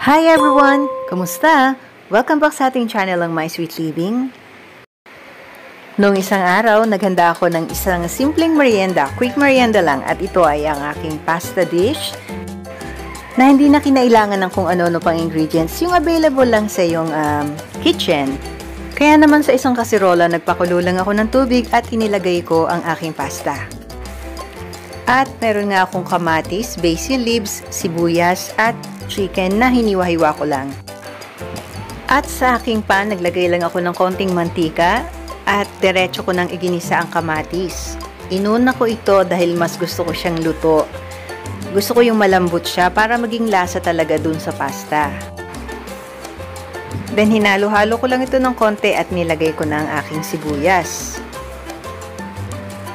Hi everyone! Kumusta? Welcome back sa ating channel ang My Sweet Living. Noong isang araw, naghanda ako ng isang simpleng merienda, quick merienda lang at ito ay ang aking pasta dish na hindi na kinailangan ng kung ano-ano pang ingredients, yung available lang sa iyong um, kitchen. Kaya naman sa isang kasirola, nagpakulo lang ako ng tubig at inilagay ko ang aking pasta. At meron nga akong kamatis, basil leaves, sibuyas at chicken na hiniwa-hiwa ko lang. At sa aking pan, naglagay lang ako ng konting mantika at diretso ko nang iginisa ang kamatis. Inuna ko ito dahil mas gusto ko siyang luto. Gusto ko yung malambot siya para maging lasa talaga dun sa pasta. Then hinalo-halo ko lang ito ng konti at nilagay ko na ang aking sibuyas.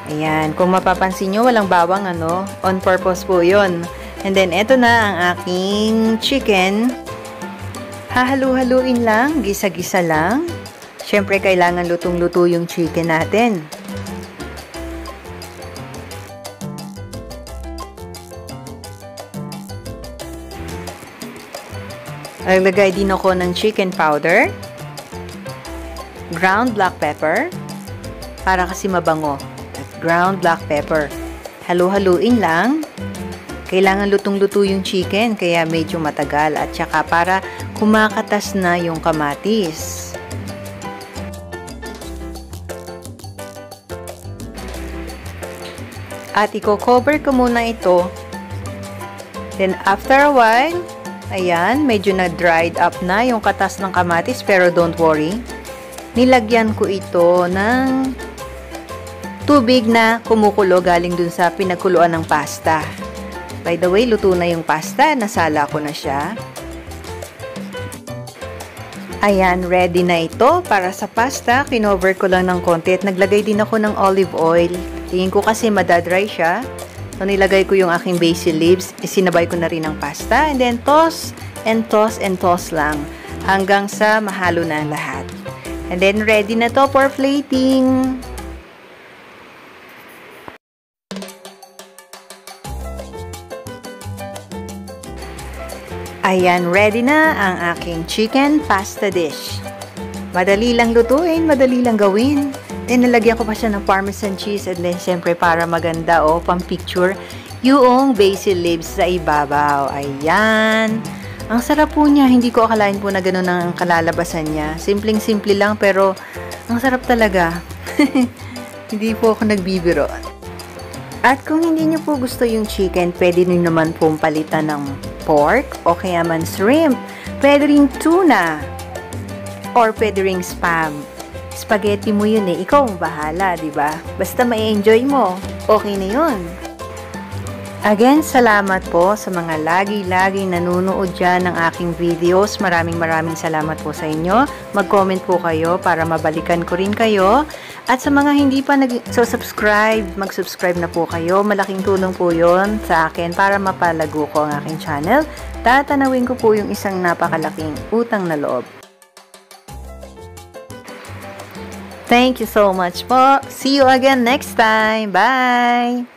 Ayan, kung mapapansin nyo, walang bawang ano, on purpose po yon. And then, eto na ang aking chicken. Hahalu-haluin lang, gisa-gisa lang. Siyempre, kailangan lutong-luto yung chicken natin. Naglagay din ako ng chicken powder, ground black pepper, para kasi mabango ground black pepper. Halu-haluin lang. Kailangan lutong-luto yung chicken kaya medyo matagal at saka para kumakatas na yung kamatis. At i-cover ko muna ito. Then after a while, ayan, medyo na-dried up na yung katas ng kamatis pero don't worry. Nilagyan ko ito ng tubig na kumukulo galing dun sa pinagkuluan ng pasta. By the way, luto na yung pasta. Nasala ko na siya. Ayan, ready na ito para sa pasta. Kinover ko lang ng konti at naglagay din ako ng olive oil. Tingin ko kasi madadry siya. So, nilagay ko yung aking basil leaves. Isinabay ko na rin ang pasta. And then, toss and toss and toss lang hanggang sa mahalo na lahat. And then, ready na to for plating. Ayan, ready na ang aking chicken pasta dish. Madali lang lutuin, madali lang gawin. Then, nalagyan ko pa siya ng parmesan cheese and then, syempre, para maganda o, oh, pang picture, yung basil leaves sa ibabaw. Ayan. Ang sarap po niya. Hindi ko akalain po na gano'n ang kalalabasan niya. Simpleng-simple lang, pero ang sarap talaga. hindi po ako nagbibiro. At kung hindi niyo po gusto yung chicken, pwede niyo naman pong palitan ng pork o kaya man shrimp. Pwede rin tuna or pwede ring spam. Spaghetti mo yun eh. Ikaw ang bahala, di ba? Basta ma-enjoy mo. Okay na yun. Again, salamat po sa mga lagi-lagi nanonood dyan ng aking videos. Maraming maraming salamat po sa inyo. Mag-comment po kayo para mabalikan ko rin kayo. At sa mga hindi pa nag-subscribe, mag-subscribe na po kayo. Malaking tulong po yon sa akin para mapalago ko ang aking channel. Tatanawin ko po yung isang napakalaking utang na loob. Thank you so much po. See you again next time. Bye!